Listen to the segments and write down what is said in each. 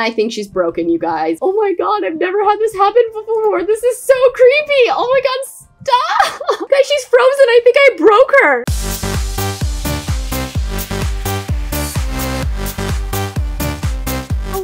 I think she's broken, you guys. Oh my god, I've never had this happen before. This is so creepy. Oh my god, stop. guys, she's frozen. I think I broke her.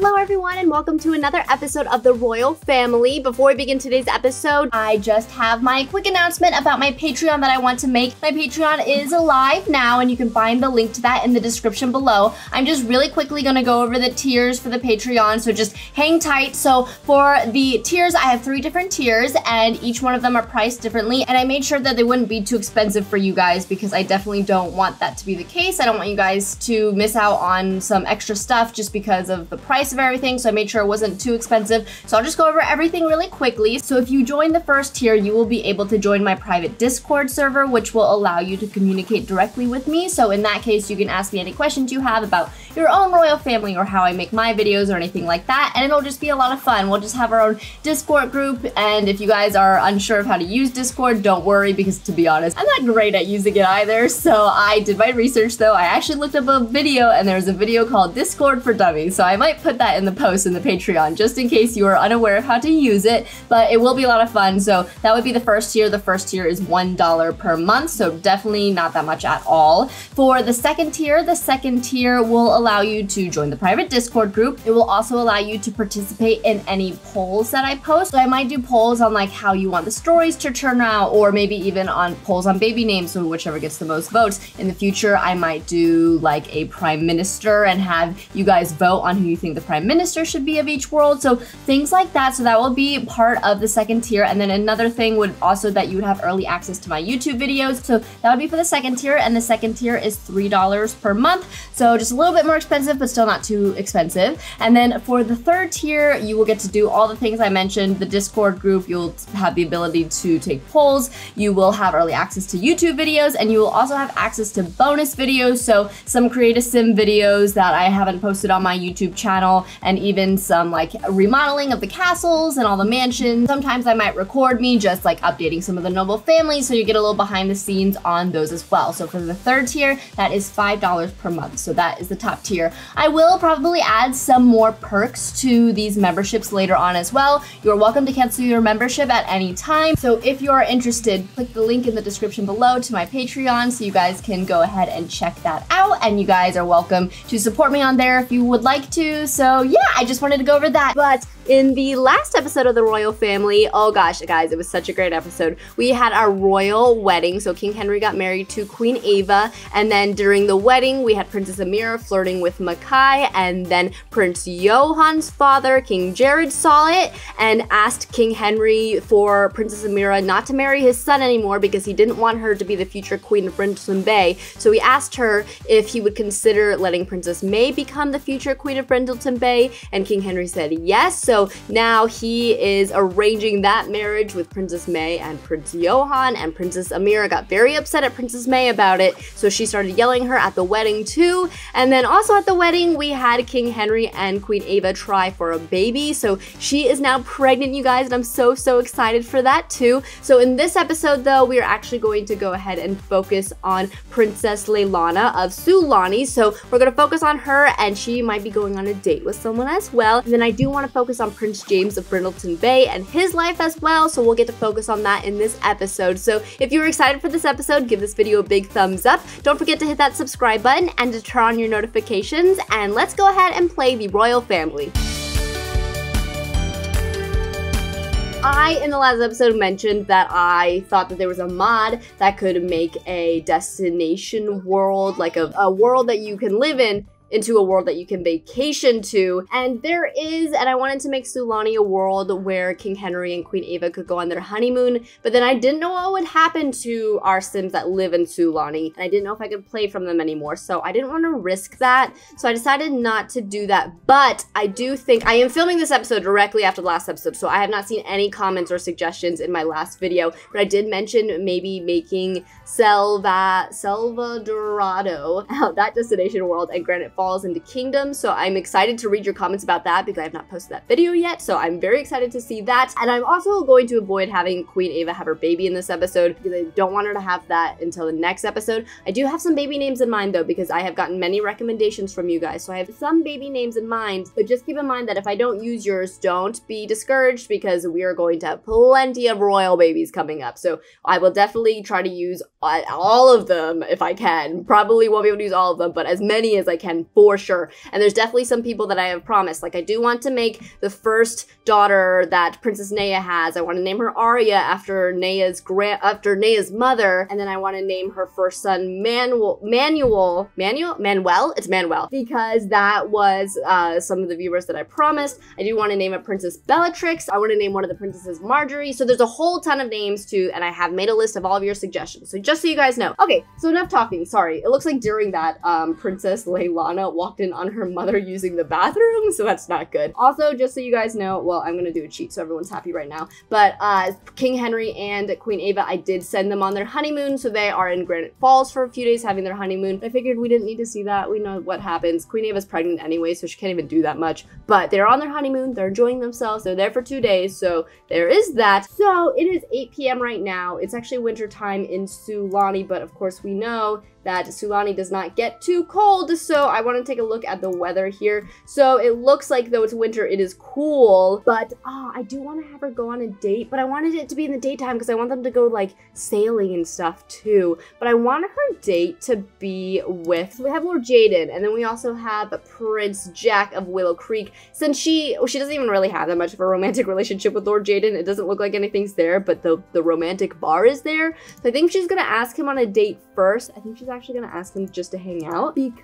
Hello everyone and welcome to another episode of the Royal Family. Before we begin today's episode, I just have my quick announcement about my Patreon that I want to make. My Patreon is alive now and you can find the link to that in the description below. I'm just really quickly going to go over the tiers for the Patreon, so just hang tight. So for the tiers, I have three different tiers and each one of them are priced differently and I made sure that they wouldn't be too expensive for you guys because I definitely don't want that to be the case. I don't want you guys to miss out on some extra stuff just because of the price of everything, so I made sure it wasn't too expensive. So I'll just go over everything really quickly. So if you join the first tier, you will be able to join my private Discord server, which will allow you to communicate directly with me. So in that case, you can ask me any questions you have about your own royal family or how I make my videos or anything like that, and it'll just be a lot of fun. We'll just have our own Discord group, and if you guys are unsure of how to use Discord, don't worry, because to be honest, I'm not great at using it either, so I did my research though. I actually looked up a video, and there's a video called Discord for Dummies, so I might put that in the post in the Patreon, just in case you are unaware of how to use it, but it will be a lot of fun. So that would be the first tier. The first tier is $1 per month, so definitely not that much at all. For the second tier, the second tier will allow you to join the private Discord group. It will also allow you to participate in any polls that I post. So I might do polls on like how you want the stories to turn out, or maybe even on polls on baby names, so whichever gets the most votes. In the future, I might do like a prime minister and have you guys vote on who you think the prime minister should be of each world. So things like that. So that will be part of the second tier. And then another thing would also that you would have early access to my YouTube videos. So that would be for the second tier. And the second tier is $3 per month. So just a little bit more expensive, but still not too expensive. And then for the third tier, you will get to do all the things I mentioned. The Discord group, you'll have the ability to take polls. You will have early access to YouTube videos and you will also have access to bonus videos. So some create a sim videos that I haven't posted on my YouTube channel and even some like remodeling of the castles and all the mansions. Sometimes I might record me just like updating some of the noble families so you get a little behind the scenes on those as well. So for the third tier, that is $5 per month. So that is the top tier. I will probably add some more perks to these memberships later on as well. You're welcome to cancel your membership at any time. So if you are interested, click the link in the description below to my Patreon so you guys can go ahead and check that out. And you guys are welcome to support me on there if you would like to. So yeah, I just wanted to go over that. But in the last episode of the royal family, oh gosh, guys, it was such a great episode. We had our royal wedding. So King Henry got married to Queen Ava. And then during the wedding, we had Princess Amira flirting with Makai. And then Prince Johan's father, King Jared, saw it and asked King Henry for Princess Amira not to marry his son anymore because he didn't want her to be the future Queen of Brindleton Bay. So he asked her if he would consider letting Princess May become the future Queen of Brindleton Bay Bay, and King Henry said yes. So now he is arranging that marriage with Princess May and Prince Johan, and Princess Amira got very upset at Princess May about it, so she started yelling her at the wedding too. And then also at the wedding, we had King Henry and Queen Ava try for a baby, so she is now pregnant, you guys, and I'm so, so excited for that too. So in this episode, though, we are actually going to go ahead and focus on Princess Leilani of Sulani. So we're going to focus on her, and she might be going on a date with with someone as well. And then I do want to focus on Prince James of Brindleton Bay and his life as well, so we'll get to focus on that in this episode. So if you're excited for this episode, give this video a big thumbs up. Don't forget to hit that subscribe button and to turn on your notifications, and let's go ahead and play the Royal Family. I, in the last episode, mentioned that I thought that there was a mod that could make a destination world, like a, a world that you can live in into a world that you can vacation to. And there is, and I wanted to make Sulani a world where King Henry and Queen Ava could go on their honeymoon, but then I didn't know what would happen to our Sims that live in Sulani, and I didn't know if I could play from them anymore, so I didn't want to risk that, so I decided not to do that. But I do think, I am filming this episode directly after the last episode, so I have not seen any comments or suggestions in my last video, but I did mention maybe making Selva, Selva Dorado, that destination world, and Granite Falls Falls into Kingdoms. So I'm excited to read your comments about that because I have not posted that video yet. So I'm very excited to see that. And I'm also going to avoid having Queen Ava have her baby in this episode because I don't want her to have that until the next episode. I do have some baby names in mind though because I have gotten many recommendations from you guys. So I have some baby names in mind, but just keep in mind that if I don't use yours, don't be discouraged because we are going to have plenty of royal babies coming up. So I will definitely try to use all of them if I can. Probably won't be able to use all of them, but as many as I can for sure. And there's definitely some people that I have promised. Like I do want to make the first daughter that Princess Naya has. I want to name her Arya after Naya's grand after Naya's mother, and then I want to name her first son Manuel. Manuel. Manuel. Manuel. It's Manuel because that was uh, some of the viewers that I promised. I do want to name a Princess Bellatrix. I want to name one of the princesses Marjorie. So there's a whole ton of names too, and I have made a list of all of your suggestions. So just so you guys know. Okay, so enough talking. Sorry. It looks like during that, um, Princess Leilani walked in on her mother using the bathroom, so that's not good. Also, just so you guys know, well, I'm gonna do a cheat so everyone's happy right now. But uh, King Henry and Queen Ava, I did send them on their honeymoon, so they are in Granite Falls for a few days having their honeymoon. I figured we didn't need to see that. We know what happens. Queen Ava's pregnant anyway, so she can't even do that much. But they're on their honeymoon, they're enjoying themselves, they're there for two days, so there is that. So it is 8 p.m. right now. It's actually winter time in Sulani, but of course we know that Sulani does not get too cold. So I want to take a look at the weather here. So it looks like though it's winter, it is cool, but oh, I do want to have her go on a date, but I wanted it to be in the daytime because I want them to go like sailing and stuff too. But I want her date to be with, we have Lord Jaden, and then we also have Prince Jack of Willow Creek. Since she, well, she doesn't even really have that much of a romantic relationship with Lord Jaden, it doesn't look like anything's there, but the, the romantic bar is there. So I think she's gonna ask him on a date first. I think she's actually gonna ask them just to hang out because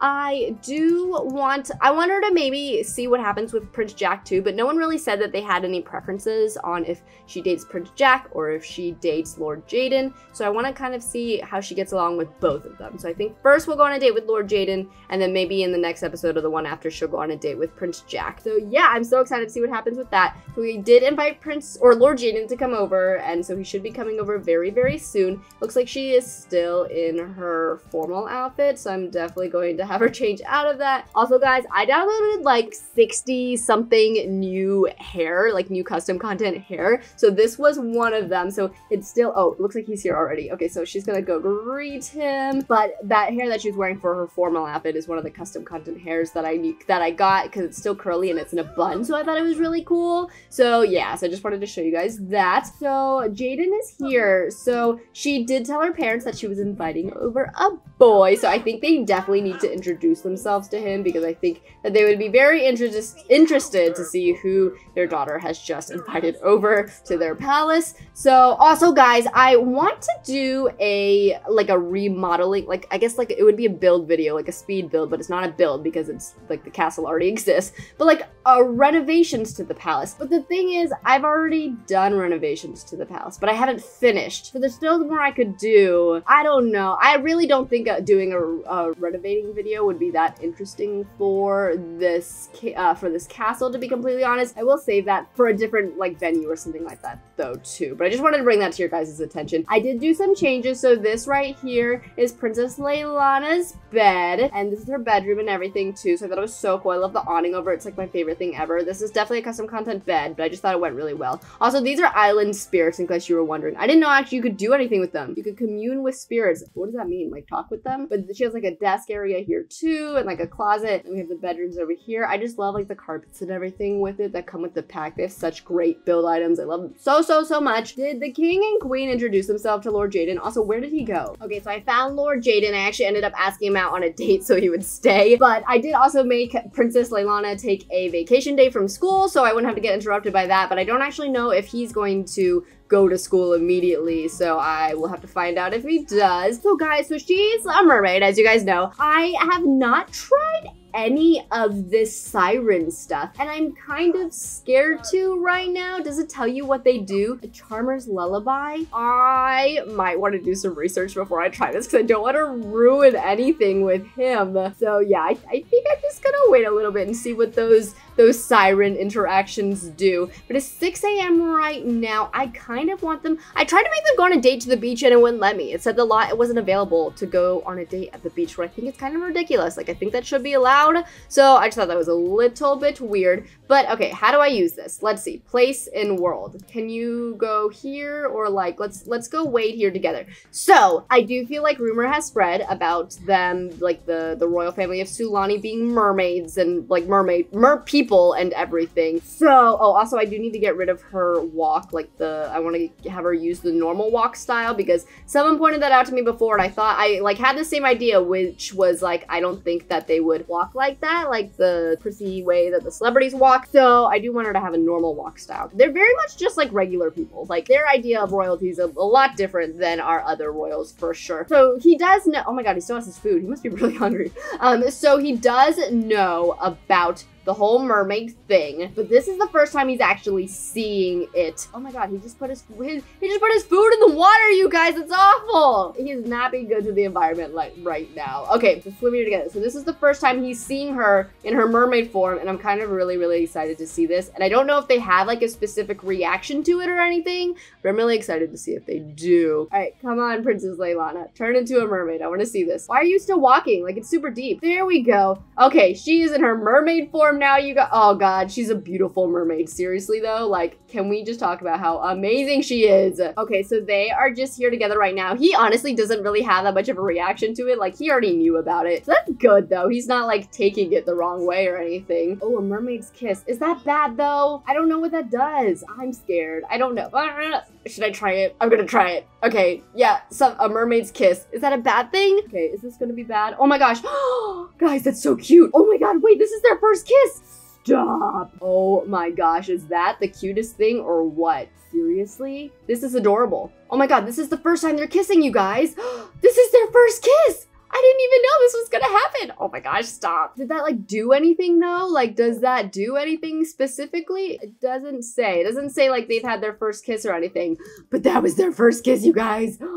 I do want, I want her to maybe see what happens with Prince Jack too, but no one really said that they had any preferences on if she dates Prince Jack or if she dates Lord Jaden. So I want to kind of see how she gets along with both of them. So I think first we'll go on a date with Lord Jaden, and then maybe in the next episode or the one after, she'll go on a date with Prince Jack. So yeah, I'm so excited to see what happens with that. We did invite Prince or Lord Jaden to come over, and so he should be coming over very, very soon. Looks like she is still in her formal outfit, so I'm definitely going to have her change out of that. Also, guys, I downloaded like 60 something new hair, like new custom content hair. So this was one of them. So it's still, oh, looks like he's here already. Okay, so she's gonna go greet him. But that hair that she's wearing for her formal outfit is one of the custom content hairs that I that I got because it's still curly and it's in a bun. So I thought it was really cool. So yeah, so I just wanted to show you guys that. So Jaden is here. So she did tell her parents that she was inviting over a boy. So I think they definitely need to introduce themselves to him because I think that they would be very inter interested to see who their daughter has just invited over to their palace. So also guys, I want to do a like a remodeling, like I guess like it would be a build video, like a speed build, but it's not a build because it's like the castle already exists, but like uh, renovations to the palace. But the thing is, I've already done renovations to the palace, but I haven't finished. So there's still more I could do. I don't know. I really don't think uh, doing a, a renovating video would be that interesting for this uh, for this castle. To be completely honest, I will save that for a different like venue or something like that though too. But I just wanted to bring that to your guys' attention. I did do some changes. So this right here is Princess Leilani's bed, and this is her bedroom and everything too. So I thought it was so cool. I love the awning over. It's like my favorite thing ever. This is definitely a custom content bed, but I just thought it went really well. Also, these are island spirits, in case you were wondering. I didn't know actually you could do anything with them. You could commune with spirits. What does that mean? Like talk with them? But she has like a desk area here too, and like a closet. And we have the bedrooms over here. I just love like the carpets and everything with it that come with the pack. They have such great build items. I love them so, so, so much. Did the king and queen introduce themselves to Lord Jaden? Also, where did he go? Okay, so I found Lord Jaden. I actually ended up asking him out on a date so he would stay. But I did also make Princess Leilani take a vacation day from school so I wouldn't have to get interrupted by that. But I don't actually know if he's going to go to school immediately, so I will have to find out if he does. So guys, so she's a mermaid, as you guys know. I have not tried any of this siren stuff. And I'm kind of scared to right now. Does it tell you what they do? A Charmer's Lullaby? I might want to do some research before I try this because I don't want to ruin anything with him. So yeah, I, I think I'm just gonna wait a little bit and see what those those siren interactions do. But it's 6 a.m. right now. I kind of want them. I tried to make them go on a date to the beach and it wouldn't let me. It said the lot it wasn't available to go on a date at the beach, where I think it's kind of ridiculous. Like I think that should be allowed. So I just thought that was a little bit weird. But okay, how do I use this? Let's see. Place in world. Can you go here or like let's let's go wait here together. So I do feel like rumor has spread about them, like the the royal family of Sulani being mermaids and like mermaid mer people and everything. So oh also I do need to get rid of her walk, like the I want to have her use the normal walk style because someone pointed that out to me before and I thought I like had the same idea, which was like I don't think that they would walk like that, like the prissy way that the celebrities walk. So I do want her to have a normal walk style. They're very much just like regular people. Like their idea of royalty is a, a lot different than our other royals for sure. So he does know. Oh my god, he still has his food. He must be really hungry. Um, so he does know about the whole mermaid thing. But this is the first time he's actually seeing it. Oh my god, he just put his, his he just put his food in the water, you guys. It's awful. He's not being good to the environment like right now. Okay, so swimming together. So this is the first time he's seeing her in her mermaid form, and I'm kind of really, really excited to see this. And I don't know if they have like a specific reaction to it or anything, but I'm really excited to see if they do. All right, come on, Princess Leilani. Turn into a mermaid. I want to see this. Why are you still walking? Like it's super deep. There we go. Okay, she is in her mermaid form now you got oh god she's a beautiful mermaid. Seriously though like can we just talk about how amazing she is? Okay so they are just here together right now. He honestly doesn't really have that much of a reaction to it. Like he already knew about it. So that's good though. He's not like taking it the wrong way or anything. Oh a mermaid's kiss. Is that bad though? I don't know what that does. I'm scared. I don't know. Should i try it? I'm gonna try it okay yeah some a mermaid's kiss is that a bad thing okay is this gonna be bad oh my gosh guys that's so cute oh my god wait this is their first kiss Stop. Oh my gosh, is that the cutest thing or what? Seriously? This is adorable. Oh my god, this is the first time they're kissing, you guys. this is their first kiss. I didn't even know this was gonna happen. Oh my gosh, stop. Did that like do anything though? Like, does that do anything specifically? It doesn't say. It doesn't say like they've had their first kiss or anything, but that was their first kiss, you guys.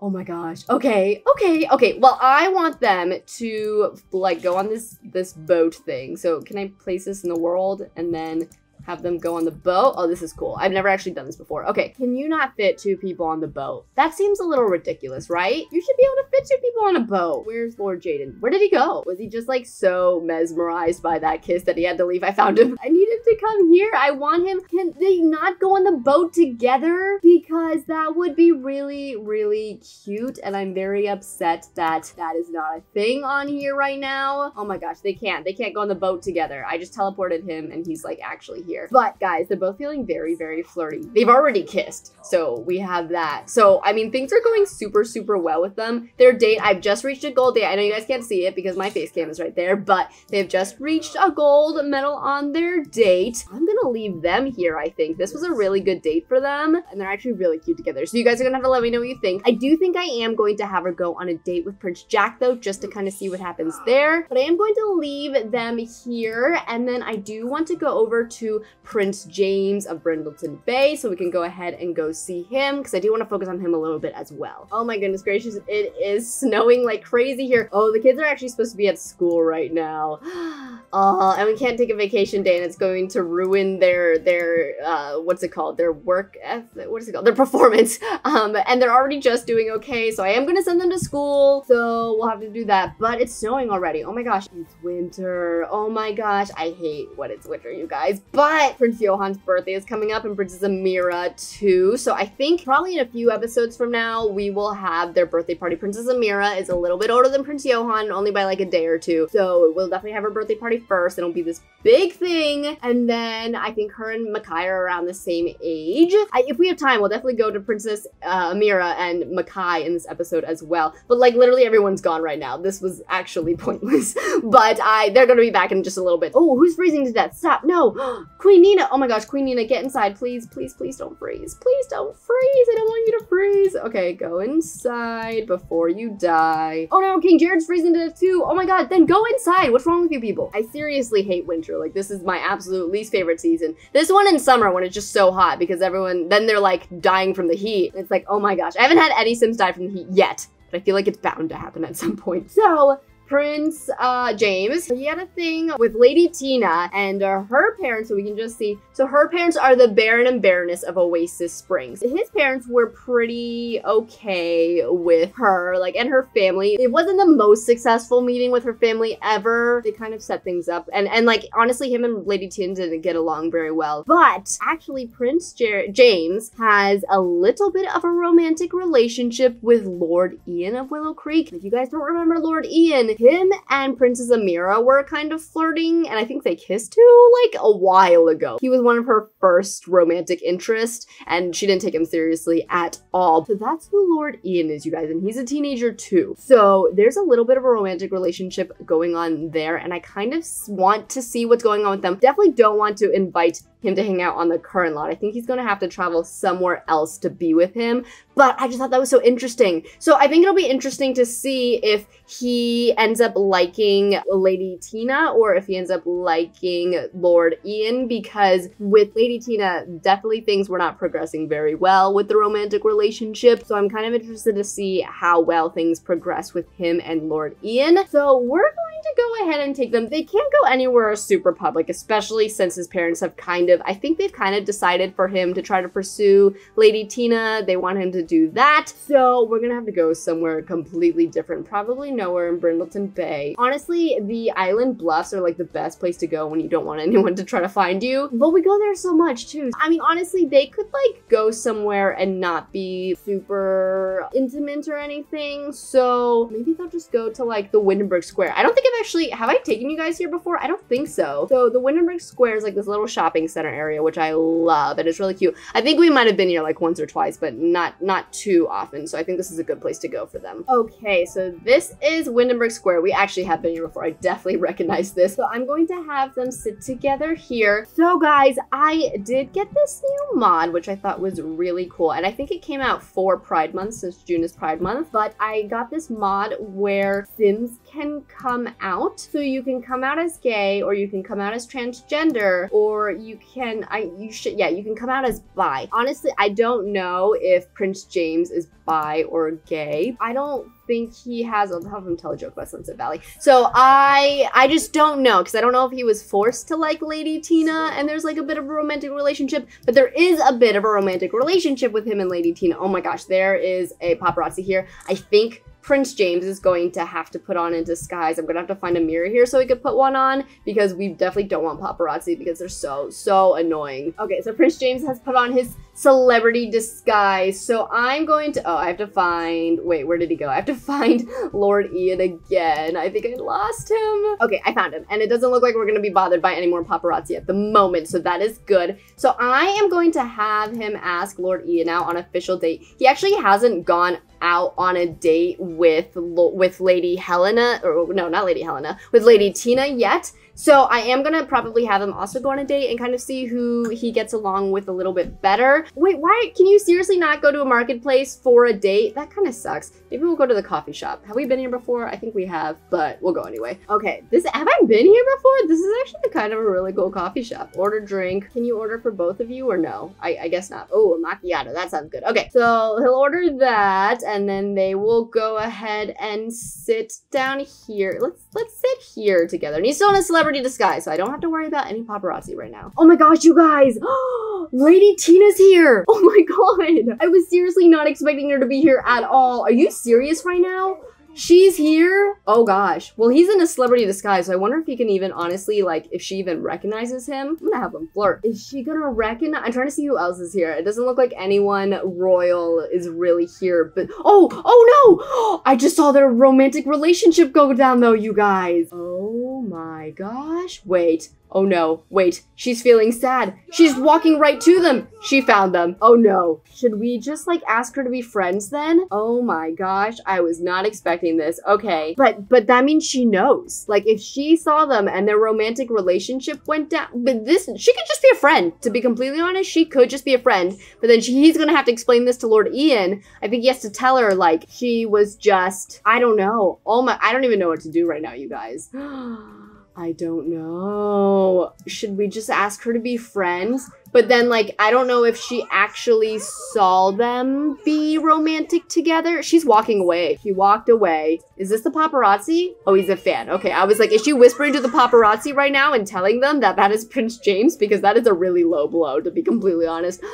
Oh my gosh. Okay, okay, okay. Well, I want them to like go on this this boat thing. So can I place this in the world and then have them go on the boat. Oh, this is cool. I've never actually done this before. Okay, can you not fit two people on the boat? That seems a little ridiculous, right? You should be able to fit two people on a boat. Where's Lord Jaden? Where did he go? Was he just like so mesmerized by that kiss that he had to leave? I found him. I need him to come here. I want him. Can they not go on the boat together? Because that would be really, really cute. And I'm very upset that that is not a thing on here right now. Oh my gosh, they can't. They can't go on the boat together. I just teleported him and he's like actually here here. But guys, they're both feeling very, very flirty. They've already kissed, so we have that. So, I mean, things are going super, super well with them. Their date, I've just reached a gold date. I know you guys can't see it because my face cam is right there, but they've just reached a gold medal on their date. I'm gonna leave them here, I think. This was a really good date for them, and they're actually really cute together. So you guys are gonna have to let me know what you think. I do think I am going to have her go on a date with Prince Jack, though, just to kind of see what happens there. But I am going to leave them here, and then I do want to go over to Prince James of Brindleton Bay, so we can go ahead and go see him, because I do want to focus on him a little bit as well. Oh my goodness gracious, it is snowing like crazy here. Oh, the kids are actually supposed to be at school right now. Uh, and we can't take a vacation day, and it's going to ruin their, their uh, what's it called? Their work ethic, what is it called? Their performance. Um, and they're already just doing okay, so I am going to send them to school, so we'll have to do that. But it's snowing already. Oh my gosh, it's winter. Oh my gosh, I hate when it's winter, you guys. But Prince Johan's birthday is coming up and Princess Amira too. So I think probably in a few episodes from now, we will have their birthday party. Princess Amira is a little bit older than Prince Johan, only by like a day or two. So we'll definitely have her birthday party first. It'll be this big thing. And then I think her and Makai are around the same age. I, if we have time, we'll definitely go to Princess uh, Amira and Makai in this episode as well. But like literally everyone's gone right now. This was actually pointless. but I they're gonna be back in just a little bit. Oh, who's freezing to death? Stop. No. Queen Nina. Oh my gosh, Queen Nina, get inside. Please, please, please don't freeze. Please don't freeze. I don't want you to freeze. Okay, go inside before you die. Oh no, King Jared's freezing to death too. Oh my god, then go inside. What's wrong with you people? I seriously hate winter. Like, this is my absolute least favorite season. This one in summer when it's just so hot because everyone, then they're like dying from the heat. It's like, oh my gosh. I haven't had any Sims die from the heat yet, but I feel like it's bound to happen at some point. So, Prince uh, James. He had a thing with Lady Tina and uh, her parents, so we can just see. So her parents are the Baron and Baroness of Oasis Springs. His parents were pretty okay with her, like, and her family. It wasn't the most successful meeting with her family ever. They kind of set things up. And, and like, honestly, him and Lady Tina didn't get along very well. But actually, Prince Jer James has a little bit of a romantic relationship with Lord Ian of Willow Creek. If you guys don't remember Lord Ian, him and Princess Amira were kind of flirting, and I think they kissed too, like a while ago. He was one of her first romantic interests, and she didn't take him seriously at all. So that's who Lord Ian is, you guys, and he's a teenager too. So there's a little bit of a romantic relationship going on there, and I kind of want to see what's going on with them. Definitely don't want to invite him to hang out on the current lot. I think he's going to have to travel somewhere else to be with him. But I just thought that was so interesting. So I think it'll be interesting to see if he ends up liking Lady Tina or if he ends up liking Lord Ian because with Lady Tina, definitely things were not progressing very well with the romantic relationship. So I'm kind of interested to see how well things progress with him and Lord Ian. So we're going to go ahead and take them. They can't go anywhere super public, especially since his parents have kind of, I think they've kind of decided for him to try to pursue Lady Tina. They want him to do that. So we're gonna have to go somewhere completely different, probably nowhere in Brindleton Bay. Honestly, the island bluffs are like the best place to go when you don't want anyone to try to find you. But we go there so much too. I mean, honestly, they could like go somewhere and not be super intimate or anything. So maybe they'll just go to like the Windenburg Square. I don't think I've actually, have I taken you guys here before? I don't think so. So the Windenburg Square is like this little shopping center area, which I love and it's really cute. I think we might have been here like once or twice, but not, not too often. So I think this is a good place to go for them. Okay, so this is Windenburg Square. We actually have been here before. I definitely recognize this. So I'm going to have them sit together here. So guys, I did get this new mod, which I thought was really cool. And I think it came out for Pride Month since June is Pride Month. But I got this mod where Sims can come out. So you can come out as gay or you can come out as transgender or you can, I, you should, yeah, you can come out as bi. Honestly, I don't know if Prince James is bi or gay. I don't think he has I'll have him tell a joke about Sunset Valley. So I I just don't know because I don't know if he was forced to like Lady Tina and there's like a bit of a romantic relationship, but there is a bit of a romantic relationship with him and Lady Tina. Oh my gosh, there is a paparazzi here. I think Prince James is going to have to put on a disguise. I'm gonna have to find a mirror here so we could put one on because we definitely don't want paparazzi because they're so, so annoying. Okay, so Prince James has put on his celebrity disguise. So I'm going to, oh, I have to find, wait, where did he go? I have to find Lord Ian again. I think I lost him. Okay, I found him. And it doesn't look like we're gonna be bothered by any more paparazzi at the moment. So that is good. So I am going to have him ask Lord Ian out on official date. He actually hasn't gone out on a date with with Lady Helena, or no, not Lady Helena, with Lady Tina yet. So I am gonna probably have him also go on a date and kind of see who he gets along with a little bit better. Wait, why can you seriously not go to a marketplace for a date? That kind of sucks. Maybe we'll go to the coffee shop. Have we been here before? I think we have, but we'll go anyway. Okay, this have I been here before? This is actually kind of a really cool coffee shop. Order drink. Can you order for both of you or no? I, I guess not. Oh, a macchiato. That sounds good. Okay, so he'll order that and then they will go ahead and sit down here. Let's let's sit here together. And he's still in a celebrity disguise, so I don't have to worry about any paparazzi right now. Oh my gosh, you guys! Lady Tina's here! Oh my god! I was seriously not expecting her to be here at all. Are you serious right now? She's here? Oh gosh. Well, he's in a celebrity disguise, so I wonder if he can even honestly, like, if she even recognizes him. I'm gonna have him flirt. Is she gonna recognize? I'm trying to see who else is here. It doesn't look like anyone royal is really here, but oh, oh no! I just saw their romantic relationship go down though, you guys. Oh my gosh. Wait. Oh no, wait, she's feeling sad. She's walking right to them. She found them. Oh no. Should we just like ask her to be friends then? Oh my gosh, I was not expecting this. Okay, but but that means she knows. Like if she saw them and their romantic relationship went down, but this, she could just be a friend. To be completely honest, she could just be a friend. But then she, he's gonna have to explain this to Lord Ian. I think he has to tell her like she was just, I don't know. Oh my, I don't even know what to do right now, you guys. I don't know. Should we just ask her to be friends? But then, like, I don't know if she actually saw them be romantic together. She's walking away. She walked away. Is this the paparazzi? Oh, he's a fan. Okay, I was like, is she whispering to the paparazzi right now and telling them that that is Prince James? Because that is a really low blow, to be completely honest.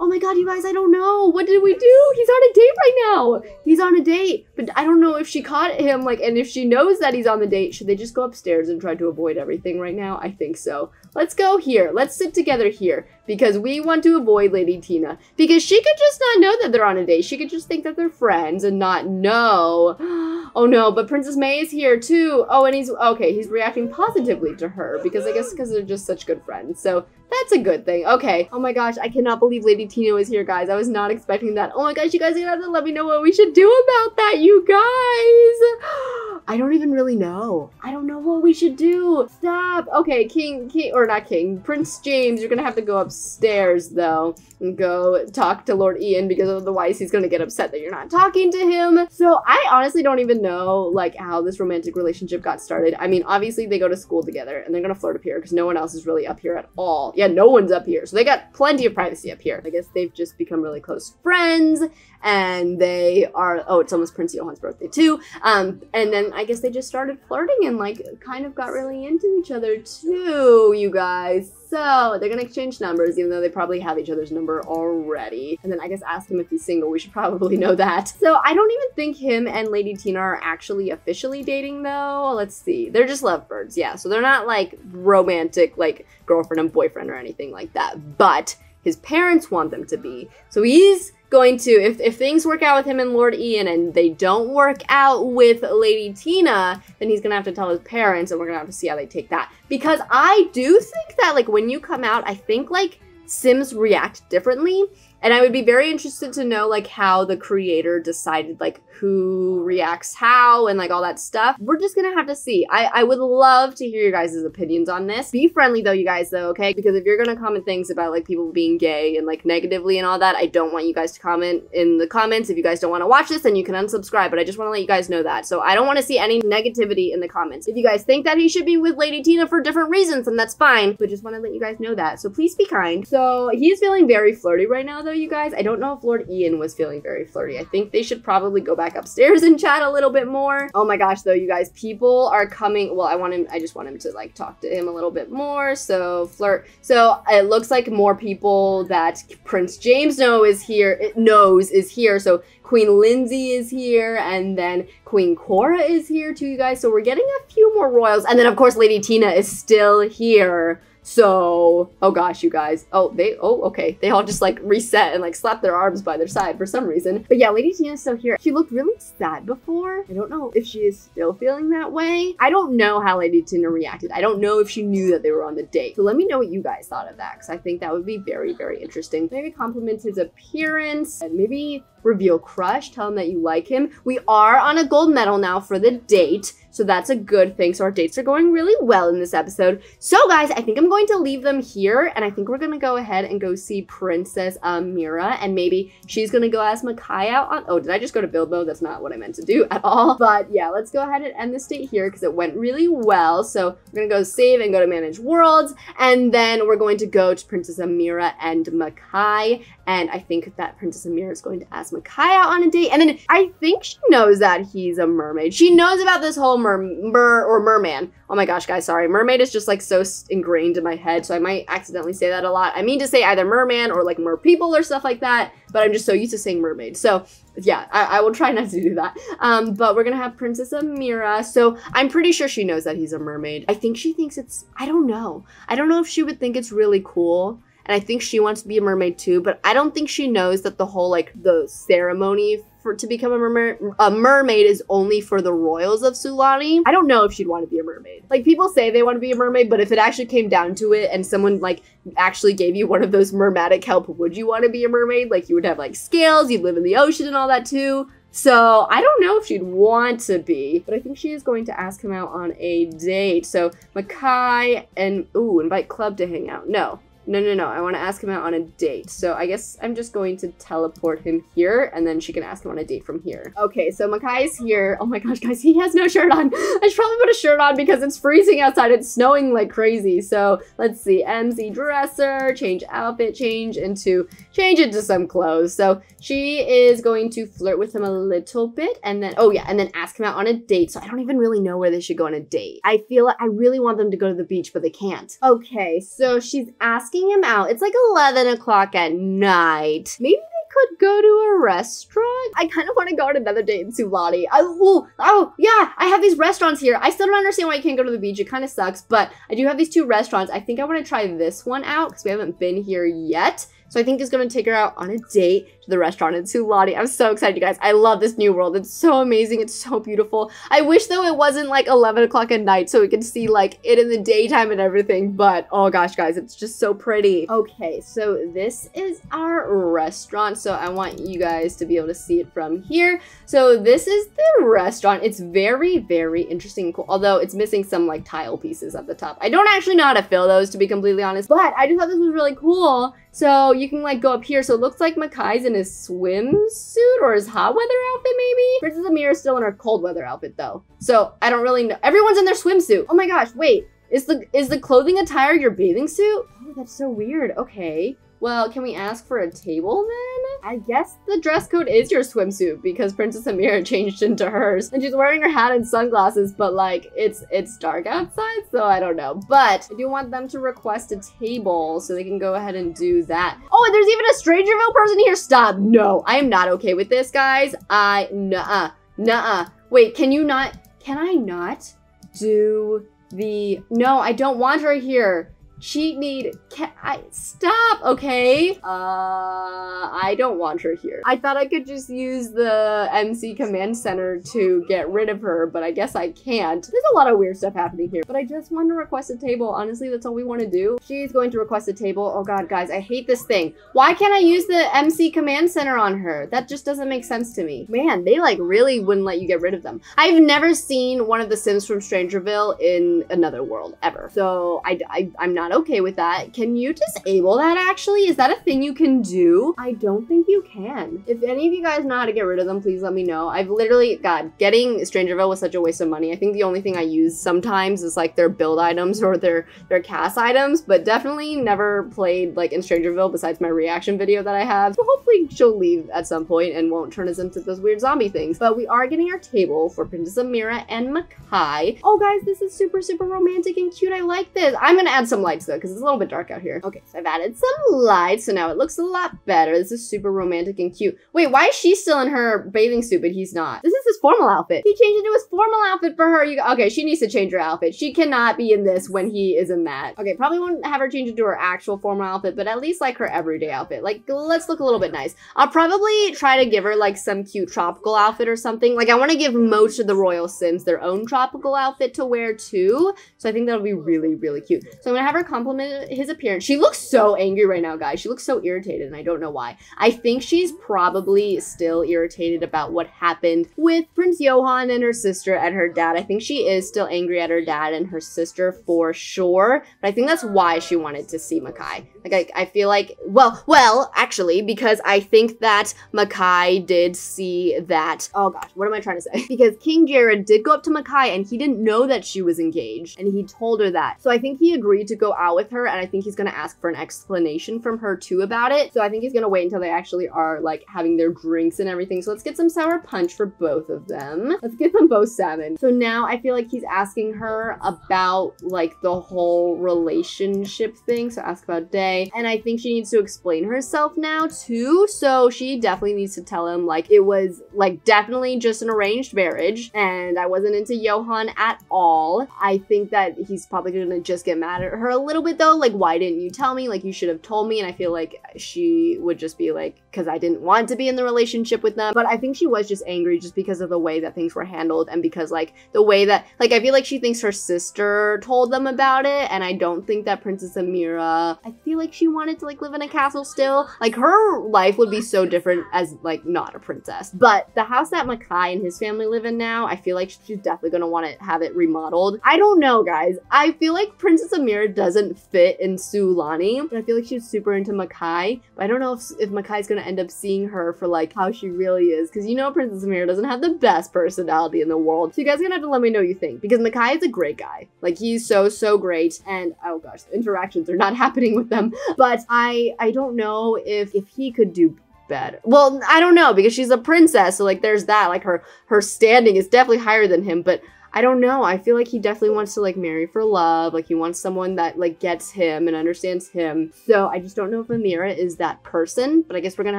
Oh my god, you guys, I don't know. What did we do? He's on a date right now. He's on a date. But I don't know if she caught him, like, and if she knows that he's on the date, should they just go upstairs and try to avoid everything right now? I think so. Let's go here. Let's sit together here because we want to avoid Lady Tina. Because she could just not know that they're on a date. She could just think that they're friends and not know. Oh no, but Princess May is here too. Oh, and he's, okay, he's reacting positively to her because I guess because they're just such good friends. So that's a good thing. Okay. Oh my gosh, I cannot believe Lady Tina is here, guys. I was not expecting that. Oh my gosh, you guys are gonna have to let me know what we should do about that, you guys. I don't even really know. I don't know what we should do. Stop. Okay, King, King, or not King, Prince James, you're gonna have to go upstairs though and go talk to Lord Ian because otherwise he's gonna get upset that you're not talking to him. So I honestly don't even know like how this romantic relationship got started. I mean, obviously they go to school together and they're gonna flirt up here because no one else is really up here at all. Yeah, no one's up here. So they got plenty of privacy up here. I guess they've just become really close friends and they are oh it's almost prince johan's birthday too um and then i guess they just started flirting and like kind of got really into each other too you guys so they're gonna exchange numbers even though they probably have each other's number already. And then i guess ask him if he's single. We should probably know that. So i don't even think him and lady tina are actually officially dating though. Let's see. They're just lovebirds. Yeah so they're not like romantic like girlfriend and boyfriend or anything like that. But his parents want them to be. So he's going to, if, if things work out with him and Lord Ian and they don't work out with Lady Tina, then he's gonna have to tell his parents and we're gonna have to see how they take that. Because I do think that, like, when you come out, I think, like, Sims react differently. And I would be very interested to know like how the creator decided like who reacts how and like all that stuff. We're just gonna have to see. I, I would love to hear your guys' opinions on this. Be friendly though, you guys though, okay? Because if you're gonna comment things about like people being gay and like negatively and all that, I don't want you guys to comment in the comments. If you guys don't want to watch this, then you can unsubscribe. But I just want to let you guys know that. So I don't want to see any negativity in the comments. If you guys think that he should be with Lady Tina for different reasons, then that's fine. But just want to let you guys know that. So please be kind. So he's feeling very flirty right now though, you guys. I don't know if Lord Ian was feeling very flirty. I think they should probably go back upstairs and chat a little bit more. Oh my gosh, though, you guys, people are coming. Well, I want him, I just want him to like talk to him a little bit more. So flirt. So it looks like more people that Prince James know is here, knows is here. So Queen Lindsay is here, and then Queen Cora is here too, you guys. So we're getting a few more royals. And then, of course, Lady Tina is still here. So, oh gosh, you guys. Oh, they, oh, okay. They all just like reset and like slap their arms by their side for some reason. But yeah, Lady Tina's still here. She looked really sad before. I don't know if she is still feeling that way. I don't know how Lady Tina reacted. I don't know if she knew that they were on the date. So let me know what you guys thought of that because I think that would be very, very interesting. Maybe compliment his appearance and maybe reveal crush, tell him that you like him. We are on a gold medal now for the date. So that's a good thing. So our dates are going really well in this episode. So guys, I think I'm going to leave them here and I think we're to go ahead and go see Princess Amira and maybe she's to go ask Makai out on, oh, did I just go to mode? That's not what I meant to do at all. But yeah, let's go ahead and end this date here because it went really well. So we're to go save and go to manage worlds and then we're going to go to Princess Amira and Makai and I think that Princess Amira is going to ask Out on a date. And then I think she knows that he's a mermaid. She knows about this whole mer, mer or merman. Oh my gosh, guys, sorry. Mermaid is just like so ingrained in my head, so I might accidentally say that a lot. I mean to say either merman or like mer people or stuff like that, but I'm just so used to saying mermaid. So yeah, I, I will try not to do that. Um, but we're gonna have Princess Amira. So I'm pretty sure she knows that he's a mermaid. I think she thinks it's, I don't know. I don't know if she would think it's really cool and I think she wants to be a mermaid too, but I don't think she knows that the whole like the ceremony for to become a, mermaid a mermaid is only for the royals of Sulani. I don't know if she'd want to be a mermaid. Like people say they want to be a mermaid, but if it actually came down to it and someone like actually gave you one of those Mermadic Kelp, would you want to be a mermaid? Like you would have like scales, you'd live in the ocean and all that too. So I don't know if she'd want to be, but I think she is going to ask him out on a date. So Makai and ooh, invite Club to hang out. No, no, no, no. I want to ask him out on a date. So I guess I'm just going to teleport him here, and then she can ask him on a date from here. Okay, so Makai's here. Oh my gosh, guys, he has no shirt on. I should probably put a shirt on because it's freezing outside. It's snowing like crazy. So let's see. MC dresser, change outfit, change into, change into some clothes. So she is going to flirt with him a little bit, and then, oh yeah, and then ask him out on a date. So I don't even really know where they should go on a date. I feel like I really want them to go to the beach, but they can't. Okay, so she's asking asking him out. It's like 11 o'clock at night. Maybe they could go to a restaurant. I kind of want to go on another date in Sulani. I, oh, oh, yeah, I have these restaurants here. I still don't understand why you can't go to the beach. It kind of sucks, but I do have these two restaurants. I think I want to try this one out because we haven't been here yet. So I think he's gonna take her out on a date to the restaurant in Sulani. I'm so excited, you guys. I love this new world. It's so amazing. It's so beautiful. I wish though it wasn't like 11 o'clock at night so we could see like it in the daytime and everything. But oh gosh, guys, it's just so pretty. Okay, so this is our restaurant. So I want you guys to be able to see it from here. So this is the restaurant. It's very, very interesting and cool. Although it's missing some like tile pieces at the top. I don't actually know how to fill those to be completely honest, but I just thought this was really cool. So you can like go up here. So it looks like Makai's in his swimsuit or his hot weather outfit maybe. Princess Amira still in her cold weather outfit though. So I don't really know. Everyone's in their swimsuit. Oh my gosh, wait. Is the is the clothing attire your bathing suit? Oh, that's so weird. Okay. Well, can we ask for a table then? I guess the dress code is your swimsuit because Princess Amira changed into hers. And she's wearing her hat and sunglasses, but like it's it's dark outside, so I don't know. But I do want them to request a table so they can go ahead and do that. Oh, and there's even a Strangerville person here. Stop. No, I am not okay with this, guys. I nuh-uh. Nuh-uh. Wait, can you not can I not do the no, I don't want her here. She need can I stop, okay? Uh I don't want her here. I thought I could just use the MC command center to get rid of her, but I guess I can't. There's a lot of weird stuff happening here, but I just want to request a table. Honestly, that's all we want to do. She's going to request a table. Oh god, guys, I hate this thing. Why can't I use the MC command center on her? That just doesn't make sense to me. Man, they like really wouldn't let you get rid of them. I've never seen one of the Sims from Strangerville in another world ever. So I, I I'm not okay with that. Can you disable that actually? Is that a thing you can do? I don't think you can. If any of you guys know how to get rid of them, please let me know. I've literally, God, getting Strangerville was such a waste of money. I think the only thing I use sometimes is like their build items or their, their cast items, but definitely never played like in Strangerville besides my reaction video that I have. So hopefully she'll leave at some point and won't turn us into those weird zombie things. But we are getting our table for Princess Amira and Makai. Oh guys, this is super, super romantic and cute. I like this. I'm gonna add some lights though, because it's a little bit dark out here. Okay, so I've added some lights, so now it looks a lot better. This is super romantic and cute. Wait, why is she still in her bathing suit, but he's not? This is his formal outfit. He changed into his formal outfit for her. You okay, she needs to change her outfit. She cannot be in this when he is in that. Okay, probably won't have her change into her actual formal outfit, but at least like her everyday outfit. Like, let's look a little bit nice. I'll probably try to give her like some cute tropical outfit or something. Like, I want to give most of the Royal Sims their own tropical outfit to wear too. So I think that'll be really, really cute. So I'm gonna have her compliment his appearance. She looks so angry right now, guys. She looks so irritated, and I don't know why. I think she's probably still irritated about what happened with Prince Johan and her sister and her dad. I think she is still angry at her dad and her sister for sure, but I think that's why she wanted to see Makai. Like, I, I feel like, well, well, actually, because I think that Makai did see that, oh gosh, what am I trying to say? Because King Jared did go up to Makai and he didn't know that she was engaged, and he told her that. So I think he agreed to go out with her, and I think he's gonna ask for an explanation from her too about it. So I think he's gonna wait until they actually are like having their drinks and everything. So let's get some sour punch for both of them. Let's give them both seven. So now I feel like he's asking her about like the whole relationship thing. So ask about day. And I think she needs to explain herself now too. So she definitely needs to tell him like it was like definitely just an arranged marriage and I wasn't into Johan at all. I think that he's probably gonna just get mad at her little bit though, like, why didn't you tell me? Like, you should have told me. And I feel like she would just be like, because I didn't want to be in the relationship with them. But I think she was just angry just because of the way that things were handled and because, like, the way that, like, I feel like she thinks her sister told them about it. And I don't think that Princess Amira, I feel like she wanted to, like, live in a castle still. Like, her life would be so different as, like, not a princess. But the house that Makai and his family live in now, I feel like she's definitely to want to have it remodeled. I don't know, guys. I feel like Princess Amira doesn't fit in Sulani, but I feel like she's super into Makai. But I don't know if, if Makai's gonna end up seeing her for like how she really is. Because you know Princess Amira doesn't have the best personality in the world. So you guys are gonna have to let me know what you think. Because Makai is a great guy. Like he's so, so great. And oh gosh, interactions are not happening with them. But I I don't know if if he could do better. Well, I don't know because she's a princess, so like there's that. Like her her standing is definitely higher than him, but I don't know. I feel like he definitely wants to like marry for love. Like he wants someone that like gets him and understands him. So I just don't know if Amira is that person, but I guess we're gonna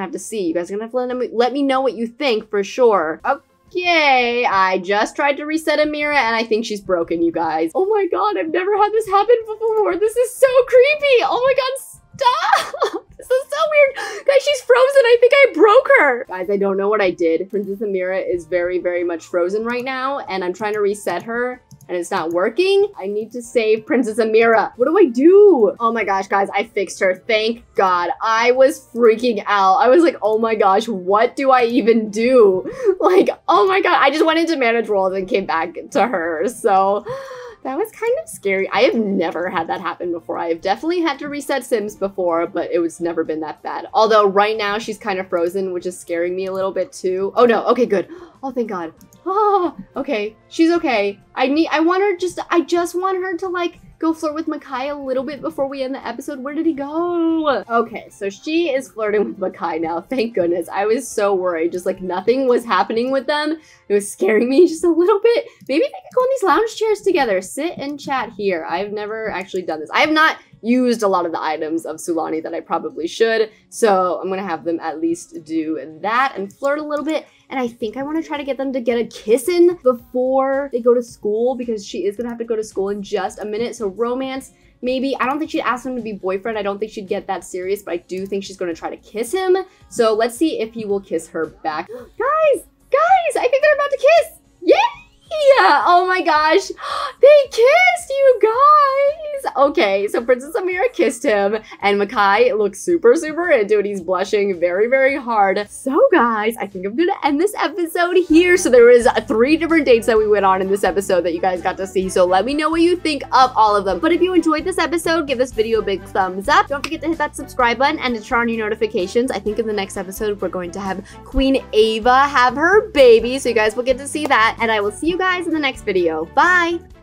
have to see. You guys are gonna have to let me, let me know what you think for sure. Okay, I just tried to reset Amira and I think she's broken, you guys. Oh my god, I've never had this happen before. This is so creepy. Oh my god, stop! This is so weird. Guys, she's frozen. I think I broke her. Guys, I don't know what I did. Princess Amira is very, very much frozen right now, and I'm trying to reset her and it's not working. I need to save Princess Amira. What do I do? Oh my gosh, guys, I fixed her. Thank God. I was freaking out. I was like, oh my gosh, what do I even do? Like, oh my God, I just went into manage worlds and came back to her. So that was kind of scary. I have never had that happen before. I have definitely had to reset Sims before, but it was never been that bad. Although right now she's kind of frozen, which is scaring me a little bit too. Oh no, okay, good. Oh, thank God. Oh, okay, she's okay. I need, I want her just, I just want her to like go flirt with Makai a little bit before we end the episode. Where did he go? Okay, so she is flirting with Makai now. Thank goodness. I was so worried. Just like nothing was happening with them. It was scaring me just a little bit. Maybe they could go on these lounge chairs together. Sit and chat here. I've never actually done this. I have not used a lot of the items of Sulani that I probably should. So I'm gonna have them at least do that and flirt a little bit. And I think I want to try to get them to get a kiss in before they go to school because she is gonna have to go to school in just a minute. So romance, maybe. I don't think she'd ask him to be boyfriend. I don't think she'd get that serious, but I do think she's gonna try to kiss him. So let's see if he will kiss her back. guys, guys, I think they're about to kiss. Yay! Yeah, oh my gosh. They kissed, you guys. Okay, so Princess Amira kissed him, and Makai looks super, super into it. He's blushing very, very hard. So guys, I think I'm gonna end this episode here. So there was three different dates that we went on in this episode that you guys got to see. So let me know what you think of all of them. But if you enjoyed this episode, give this video a big thumbs up. Don't forget to hit that subscribe button and to turn on your notifications. I think in the next episode, we're going to have Queen Ava have her baby. So you guys will get to see that. And I will see you guys in the next video. Bye!